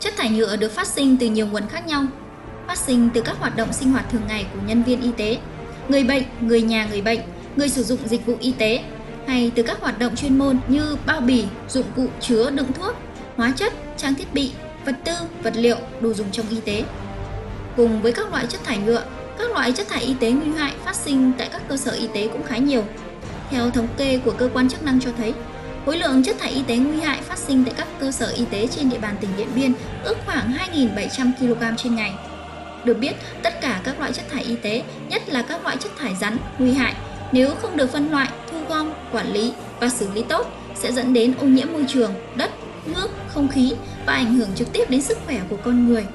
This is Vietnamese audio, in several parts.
chất thải nhựa được phát sinh từ nhiều nguồn khác nhau, phát sinh từ các hoạt động sinh hoạt thường ngày của nhân viên y tế, người bệnh, người nhà người bệnh, người sử dụng dịch vụ y tế hay từ các hoạt động chuyên môn như bao bì, dụng cụ chứa đựng thuốc, hóa chất, trang thiết bị, vật tư, vật liệu, đồ dùng trong y tế. Cùng với các loại chất thải nhựa, các loại chất thải y tế nguy hại phát sinh tại các cơ sở y tế cũng khá nhiều. Theo thống kê của cơ quan chức năng cho thấy, khối lượng chất thải y tế nguy hại phát sinh tại các cơ sở y tế trên địa bàn tỉnh Điện Biên ước khoảng 2.700 kg trên ngày. Được biết, tất cả các loại chất thải y tế, nhất là các loại chất thải rắn, nguy hại, nếu không được phân loại, thu gom, quản lý và xử lý tốt sẽ dẫn đến ô nhiễm môi trường, đất, nước, không khí và ảnh hưởng trực tiếp đến sức khỏe của con người.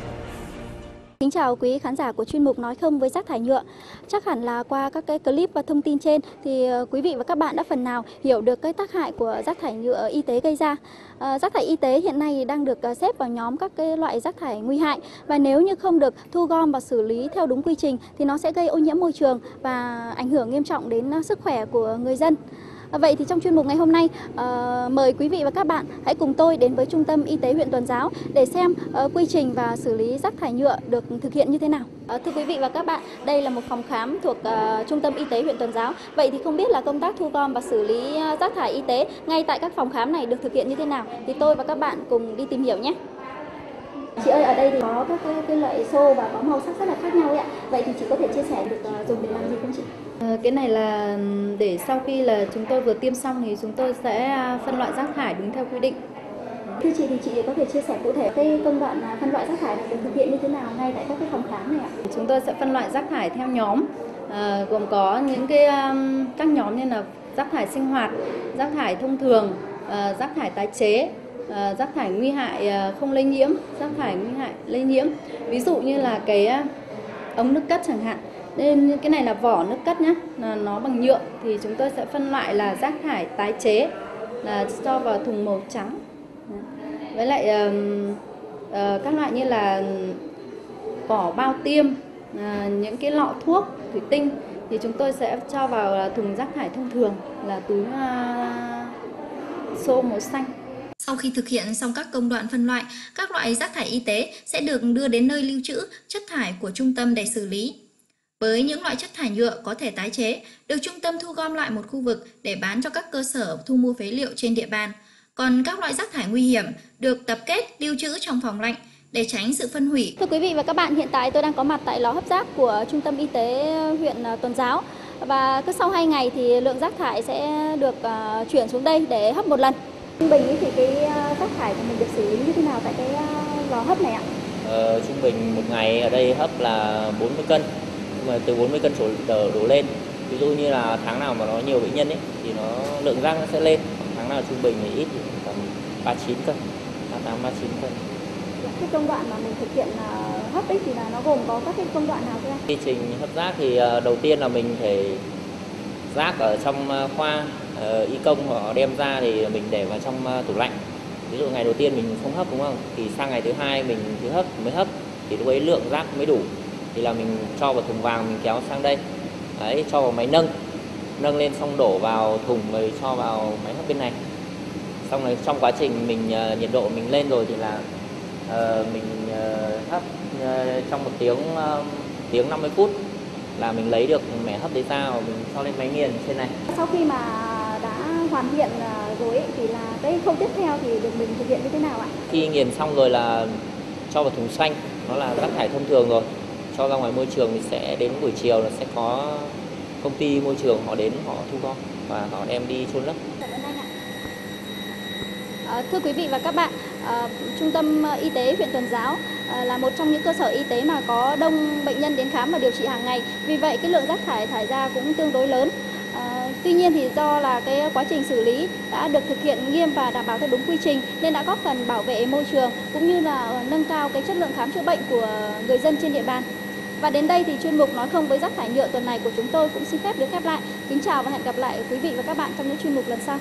Kính chào quý khán giả của chuyên mục Nói không với rác thải nhựa. Chắc hẳn là qua các cái clip và thông tin trên thì ờ, quý vị và các bạn đã phần nào hiểu được cái tác hại của rác thải nhựa y tế gây ra. À, rác thải y tế hiện nay đang được ờ, xếp vào nhóm các cái loại rác thải nguy hại và nếu như không được thu gom và xử lý theo đúng quy trình thì nó sẽ gây ô nhiễm môi trường và ảnh hưởng nghiêm trọng đến sức khỏe của người dân. À, vậy thì trong chuyên mục ngày hôm nay, uh, mời quý vị và các bạn hãy cùng tôi đến với Trung tâm Y tế huyện Tuần Giáo để xem uh, quy trình và xử lý rác thải nhựa được thực hiện như thế nào. Uh, thưa quý vị và các bạn, đây là một phòng khám thuộc uh, Trung tâm Y tế huyện Tuần Giáo. Vậy thì không biết là công tác thu gom và xử lý rác thải y tế ngay tại các phòng khám này được thực hiện như thế nào? Thì tôi và các bạn cùng đi tìm hiểu nhé. Chị ơi, ở đây thì có các cái, cái loại xô và có màu sắc rất là khác nhau ấy ạ. Vậy thì chị có thể chia sẻ được uh, dùng để làm gì không chị? À, cái này là để sau khi là chúng tôi vừa tiêm xong thì chúng tôi sẽ à, phân loại rác thải đúng theo quy định. Thưa chị thì chị có thể chia sẻ cụ thể cái công đoạn à, phân loại rác thải này được thực hiện như thế nào ngay tại các cái phòng khám này ạ? Chúng tôi sẽ phân loại rác thải theo nhóm à, gồm có những cái um, các nhóm như là rác thải sinh hoạt, rác thải thông thường, rác thải tái chế, Ờ, rác thải nguy hại ờ, không lây nhiễm, rác thải nguy hại lây nhiễm. Ví dụ như là cái ờ, ống nước cất chẳng hạn nên cái này là vỏ nước cất nhá, là nó bằng nhựa thì chúng tôi sẽ phân loại là rác thải tái chế là cho vào thùng màu trắng. Với lại các loại như là vỏ bao tiêm, những cái lọ thuốc thủy tinh thì chúng tôi sẽ cho vào thùng rác thải thông thường là túi xô màu xanh. Sau khi thực hiện xong các công đoạn phân loại, các loại rác thải y tế sẽ được đưa đến nơi lưu trữ chất thải của trung tâm để xử lý. Với những loại chất thải nhựa có thể tái chế, được trung tâm thu gom lại một khu vực để bán cho các cơ sở thu mua phế liệu trên địa bàn. Còn các loại rác thải nguy hiểm được tập kết lưu trữ trong phòng lạnh để tránh sự phân hủy. Thưa quý vị và các bạn, hiện tại tôi đang có mặt tại lò hấp rác của Trung tâm Y tế huyện ờ, Tuần Giáo. Và cứ sau 2 ngày thì lượng rác thải sẽ được ờ, chuyển xuống đây để hấp một lần. Trung bình thì cái uh, rác thải của mình được xử lý như thế nào tại cái uh, lò hấp này ạ? Ờ, trung bình một ngày ở đây hấp là 40 cân. Mà từ 40 cân đổ, đổ lên. Ví dụ như là tháng nào mà nó nhiều bệnh nhân ấy thì nó lượng rác nó sẽ lên. Tháng nào trung bình thì ít thì tầm 39 cân. 38 39 cân. Cái công đoạn mà mình thực hiện à, hấp ấy thì là nó gồm có các cái công đoạn nào thưa anh? Quy trình hấp rác thì đầu tiên là mình phải rác ở trong khoa uh, y công họ đem ra thì mình để vào trong ờ, tủ lạnh. Ví dụ ngày đầu tiên mình không hấp đúng không? Thì sang ngày thứ hai mình thứ hấp mới hấp thì lúc ấy lượng rác mới đủ. Thì là mình cho vào thùng vàng mình kéo sang đây. Đấy cho vào máy nâng. Nâng lên xong đổ vào thùng rồi cho vào máy hấp bên này. Xong rồi trong quá trình mình uh, nhiệt độ mình lên rồi thì là uh, mình uh, hấp uh, trong một tiếng uh, tiếng 50 phút là mình lấy được mẻ hấp đấy ra và mình cho lên máy nghiền trên này. Sau khi mà hoàn thiện rồi ấy, thì là cái khâu tiếp theo thì được mình thực hiện như thế nào ạ khi nghiền xong rồi là cho vào thùng xanh nó là rác thải thông thường rồi cho ra ngoài môi trường thì sẽ đến buổi chiều là sẽ có công ty môi trường họ đến họ thu gom và họ đem đi chôn lấp. À, thưa quý vị và các bạn, à, Trung tâm Y tế huyện Tuần Giáo à, là một trong những cơ sở y tế mà có đông bệnh nhân đến khám và điều trị hàng ngày. Vì vậy cái lượng rác thải thải ra cũng tương đối lớn. Tuy nhiên thì do là cái quá trình xử lý đã được thực hiện nghiêm và đảm bảo theo đúng quy trình nên đã góp phần bảo vệ môi trường cũng như là ờ, nâng cao cái chất lượng khám chữa bệnh của người dân trên địa bàn. Và đến đây thì chuyên mục nói không với rác thải nhựa tuần này của chúng tôi cũng xin phép được khép lại. Kính chào và hẹn gặp lại quý vị và các bạn trong những chuyên mục lần sau.